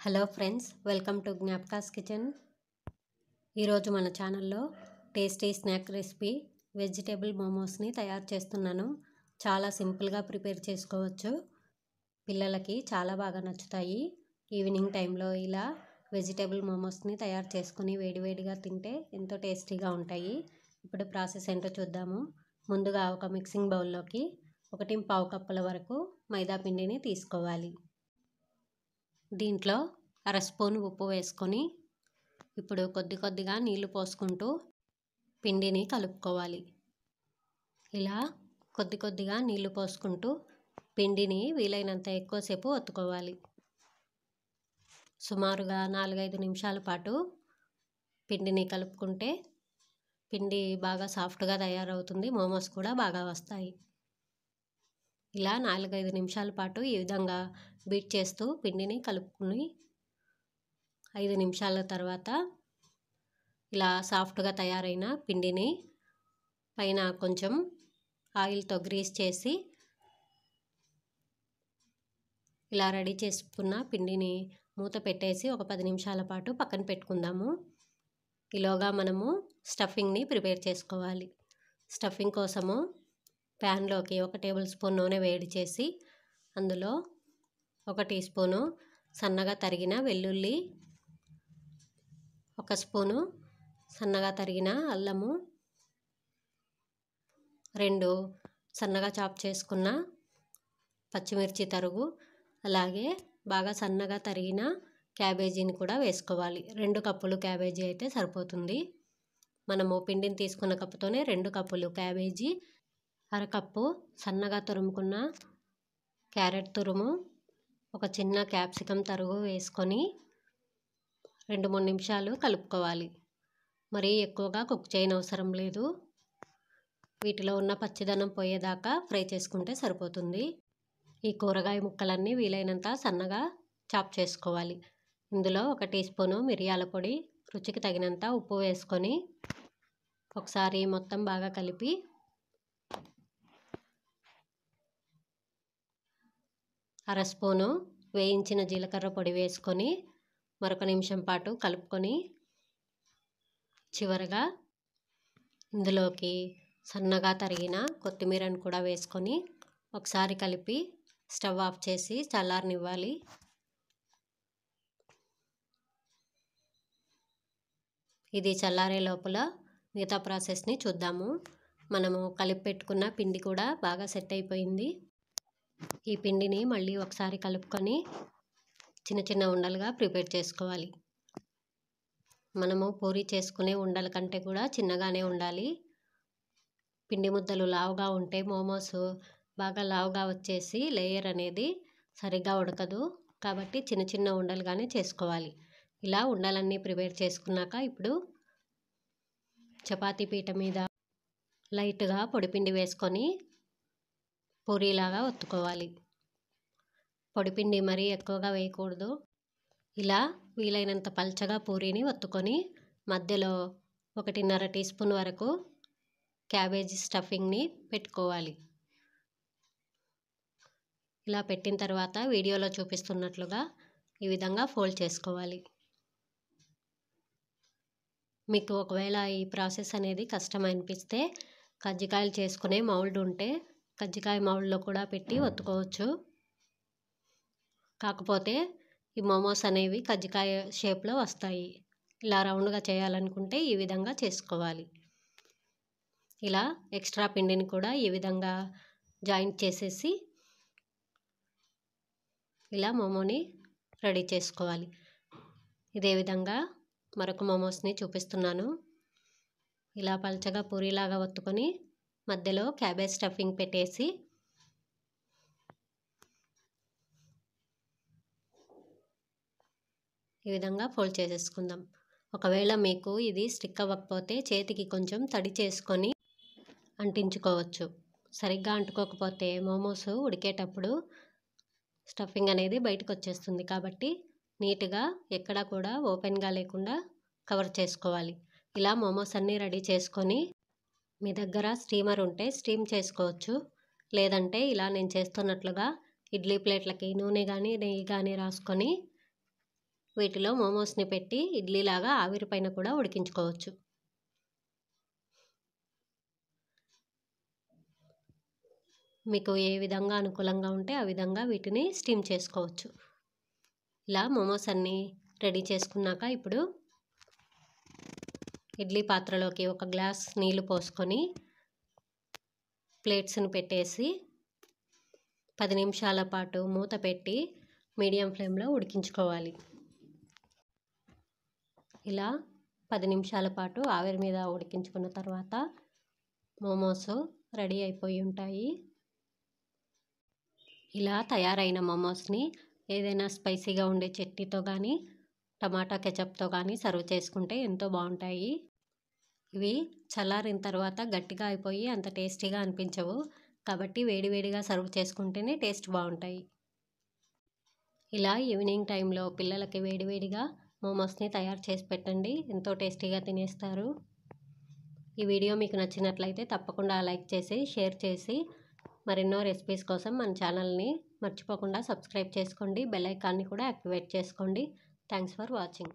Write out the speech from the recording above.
Hello friends welcome to Gnapakas kitchen. ఈరోజు మన ఛానల్లో టేస్టీ స్నాక్ రెసిపీ వెజిటేబుల్ మోమోస్ని తయారు చేస్తున్నాను. చాలా సింపుల్గా ప్రిపేర్ చేసుకోవచ్చు. పిల్లలకి చాలా బాగా నచ్చుతాయి. ఈవినింగ్ టైంలో ఇలా వెజిటేబుల్ మోమోస్ని తయారు చేసుకుని వేడివేడిగా తింటే ఎంతో టేస్టీగా ఉంటాయి. ఇప్పుడు ప్రాసెస్ ఏంటో చూద్దాము. ముందుగా ఒక మిక్సింగ్ బౌల్లోకి ఒకటి పావు కప్పుల వరకు మైదా పిండిని తీసుకోవాలి. దీంట్లో అర స్పూన్ ఉప్పు వేసుకొని ఇప్పుడు కొద్ది కొద్దిగా నీళ్ళు పోసుకుంటూ పిండిని కలుపుకోవాలి. ఇలా కొద్ది కొద్దిగా నీళ్ళు పోసుకుంటూ పిండిని వీలైనంత ఎక్కువసేపు ఒత్తుకోవాలి. సుమారుగా నాలుగైదు నిమిషాల పాటు పిండిని కలుపుకుంటే పిండి బాగా సాఫ్ట్గా తయారవుతుంది మోమోస్ కూడా బాగా వస్తాయి. ఇలా నాలుగైదు నిమిషాల పాటు ఈ విధంగా బీట్ చేస్తూ పిండిని కలుపుకుని ఐదు నిమిషాల తర్వాత ఇలా సాఫ్ట్గా తయారైన పిండిని పైన కొంచెం ఆయిల్తో గ్రీస్ చేసి ఇలా రెడీ చేసుకున్న పిండిని మూత పెట్టేసి ఒక పది నిమిషాల పాటు పక్కన పెట్టుకుందాము. ఈలోగా మనము స్టఫింగ్ని ప్రిపేర్ చేసుకోవాలి. స్టఫింగ్ కోసము ప్యాన్లోకి ఒక టేబుల్ స్పూన్ నూనె వేడి చేసి అందులో ఒక టీ స్పూను సన్నగా తరిగిన వెల్లుల్లి ఒక స్పూను సన్నగా తరిగిన అల్లము రెండు సన్నగా చాప్ చేసుకున్న పచ్చిమిర్చి తరుగు అలాగే బాగా సన్నగా తరిగిన క్యాబేజీని కూడా వేసుకోవాలి. రెండు కప్పులు క్యాబేజీ అయితే సరిపోతుంది. మనము పిండిని తీసుకున్న కప్పుతోనే రెండు కప్పులు క్యాబేజీ అరకప్పు సన్నగా తురుముకున్న క్యారెట్ తురుము ఒక చిన్న క్యాప్సికం తరుగు వేసుకొని రెండు మూడు నిమిషాలు కలుపుకోవాలి. మరీ ఎక్కువగా కుక్ చేయనవసరం లేదు. వీటిలో ఉన్న పచ్చిదనం పోయేదాకా ఫ్రై చేసుకుంటే సరిపోతుంది. ఈ కూరగాయ ముక్కలన్నీ వీలైనంత సన్నగా చాప్ చేసుకోవాలి. ఇందులో ఒక టీ స్పూను మిరియాల పొడి రుచికి తగినంత ఉప్పు వేసుకొని ఒకసారి మొత్తం బాగా కలిపి అర స్పూను వేయించిన జీలకర్ర పొడి వేసుకొని మరొక నిమిషం పాటు కలుపుకొని చివరగా ఇందులోకి సన్నగా తరిగిన కొత్తిమీరను కూడా వేసుకొని ఒకసారి కలిపి స్టవ్ ఆఫ్ చేసి చల్లారనివ్వాలి. ఇది చల్లారే లోపల మిగతా ప్రాసెస్ని చూద్దాము. మనము కలిపి పెట్టుకున్న పిండి కూడా బాగా సెట్ అయిపోయింది. ఈ పిండిని మళ్ళీ ఒకసారి కలుపుకొని చిన్న చిన్న ఉండలుగా ప్రిపేర్ చేసుకోవాలి. మనము పూరి చేసుకునే ఉండల కంటే కూడా చిన్నగానే ఉండాలి. పిండి ముద్దలు లావుగా ఉంటే మోమోస్ బాగా లావుగా వచ్చేసి లేయర్ అనేది సరిగ్గా ఉడకదు. కాబట్టి చిన్న చిన్న ఉండలుగానే చేసుకోవాలి. ఇలా ఉండలన్నీ ప్రిపేర్ చేసుకున్నాక ఇప్పుడు చపాతీ పీట మీద లైట్గా పొడిపిండి వేసుకొని పూరీలాగా ఒత్తుకోవాలి. పొడిపిండి మరీ ఎక్కువగా వేయకూడదు. ఇలా వీలైనంత పల్చగా పూరీని ఒత్తుకొని మధ్యలో ఒకటిన్నర టీ స్పూన్ వరకు క్యాబేజీ స్టఫింగ్ని పెట్టుకోవాలి. ఇలా పెట్టిన తర్వాత వీడియోలో చూపిస్తున్నట్లుగా ఈ విధంగా ఫోల్డ్ చేసుకోవాలి. మీకు ఒకవేళ ఈ ప్రాసెస్ అనేది కష్టం అనిపిస్తే కజ్జికాయలు చేసుకునే మౌల్డ్ ఉంటే కజ్జికాయ మౌల్డ్లో కూడా పెట్టి ఒత్తుకోవచ్చు. కాకపోతే ఈ మోమోస్ అనేవి కజ్జికాయ షేప్లో వస్తాయి. ఇలా రౌండ్గా చేయాలనుకుంటే ఈ విధంగా చేసుకోవాలి. ఇలా ఎక్స్ట్రా పిండిని కూడా ఈ విధంగా జాయింట్ చేసేసి ఇలా మోమోని రెడీ చేసుకోవాలి. ఇదే విధంగా మరొక మోమోస్ని చూపిస్తున్నాను. ఇలా పల్చగా పూరిలాగా ఒత్తుకొని మధ్యలో క్యాబేజ్ స్టఫింగ్ పెట్టేసి ఈ విధంగా ఫోల్డ్ చేసేసుకుందాం. ఒకవేళ మీకు ఇది స్టిక్ అవ్వకపోతే చేతికి కొంచెం తడి చేసుకొని అంటించుకోవచ్చు. సరిగ్గా అంటుకోకపోతే మోమోస్ ఉడికేటప్పుడు స్టఫింగ్ అనేది బయటకు వచ్చేస్తుంది కాబట్టి నీట్గా ఎక్కడా కూడా ఓపెన్గా లేకుండా కవర్ చేసుకోవాలి. ఇలా మోమోస్ అన్నీ రెడీ చేసుకొని మీ దగ్గర స్టీమర్ ఉంటే స్టీమ్ చేసుకోవచ్చు. లేదంటే ఇలా నేను చేస్తున్నట్లుగా ఇడ్లీ ప్లేట్లకి నూనె కానీ నెయ్యి కానీ రాసుకొని వీటిలో మోమోస్ని పెట్టి ఇడ్లీలాగా ఆవిరి పైన కూడా ఉడికించుకోవచ్చు. మీకు ఏ విధంగా అనుకూలంగా ఉంటే ఆ విధంగా వీటిని స్టీమ్ చేసుకోవచ్చు. ఇలా మోమోస్ అన్నీ రెడీ చేసుకున్నాక ఇప్పుడు ఇడ్లీ పాత్రలోకి ఒక గ్లాస్ నీళ్ళు పోసుకొని ప్లేట్స్ని పెట్టేసి పది నిమిషాల పాటు మూత పెట్టి మీడియం ఫ్లేమ్లో ఉడికించుకోవాలి. ఇలా పది నిమిషాల పాటు ఆవిరి మీద ఉడికించుకున్న తర్వాత మోమోస్ రెడీ అయిపోయి ఉంటాయి. ఇలా తయారైన మోమోస్ని ఏదైనా స్పైసీగా ఉండే చట్నీతో కానీ టమాటా కెచప్తో కానీ సర్వ్ చేసుకుంటే ఎంతో బాగుంటాయి. ఇవి చల్లారిన తర్వాత గట్టిగా అయిపోయి అంత టేస్టీగా అనిపించవు. కాబట్టి వేడివేడిగా సర్వ్ చేసుకుంటేనే టేస్ట్ బాగుంటాయి. ఇలా ఈవినింగ్ టైంలో పిల్లలకి వేడివేడిగా మోమోస్ని తయారు చేసి పెట్టండి. ఎంతో టేస్టీగా తినేస్తారు. ఈ వీడియో మీకు నచ్చినట్లయితే తప్పకుండా లైక్ చేసి షేర్ చేసి మరెన్నో రెసిపీస్ కోసం మన ఛానల్ని మర్చిపోకుండా సబ్స్క్రైబ్ చేసుకోండి. బెల్ ఐకాన్ని కూడా యాక్టివేట్ చేసుకోండి. Thanks for watching.